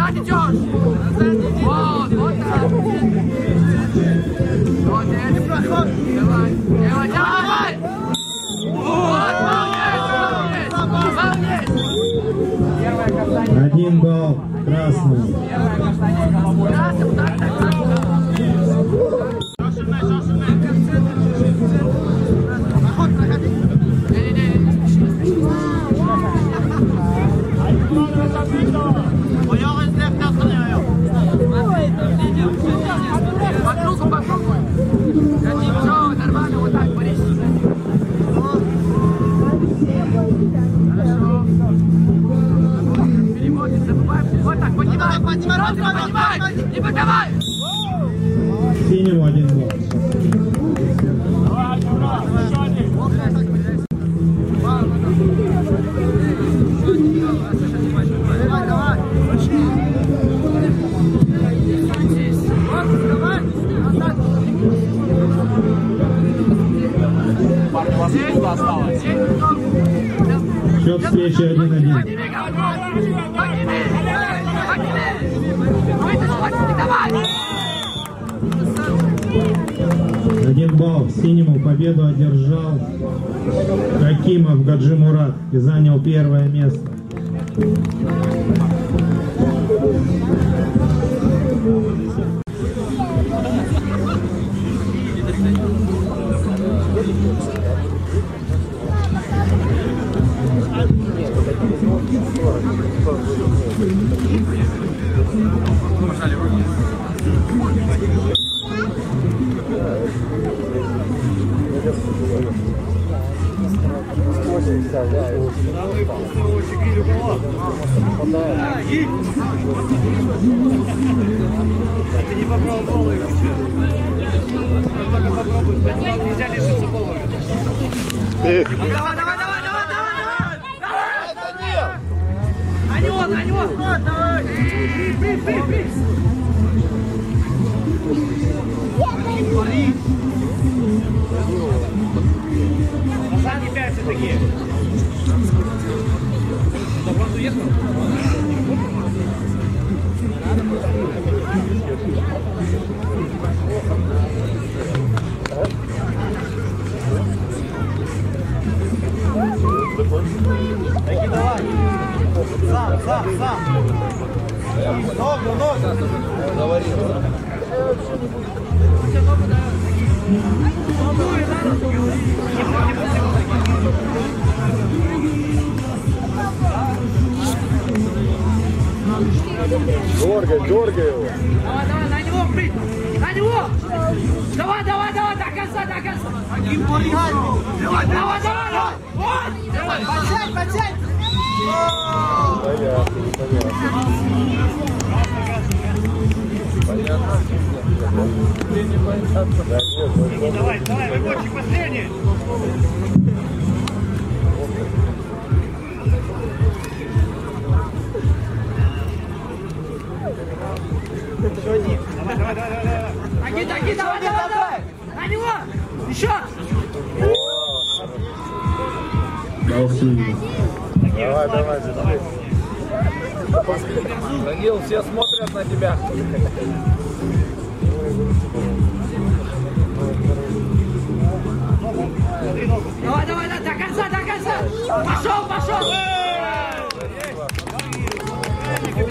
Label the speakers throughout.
Speaker 1: Куда идешь? Вот, вот так. Молодец. Давай, давай, давай. Вот, молодец, молодец, молодец.
Speaker 2: Один балл красному.
Speaker 1: Красным, так, так, так. Вокруг, поднимай, не поднимай.
Speaker 2: Синему один балл. Счет встречи 1-1. Один балл. Синему победу одержал Хакимов Гаджи Мурат и занял первое место.
Speaker 1: Давай, давай, давай, давай, давай! Давай! На него, на него! Давай! При, при, при! Назад не пять все-таки!
Speaker 3: Дергай, дергай его.
Speaker 1: Давай, давай, на него, при! На него! Давай, давай, давай, до конца, до конца! Давай, давай, давай, давай! Вот! Давай, подсядь, подсядь!
Speaker 3: Понятно. Понятно? Нет, ну,
Speaker 1: Давай, давай, рабочий, последний! Давай, давай, давай, давай! Таги, таги, давай, давай, давай! На него! Еще!
Speaker 3: Давай, давай, давай.
Speaker 4: Данил, все смотрят на тебя.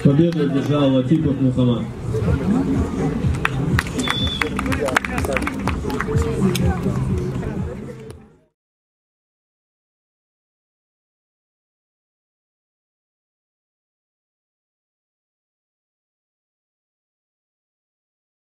Speaker 2: Победу одержал Латипов Мухаммад.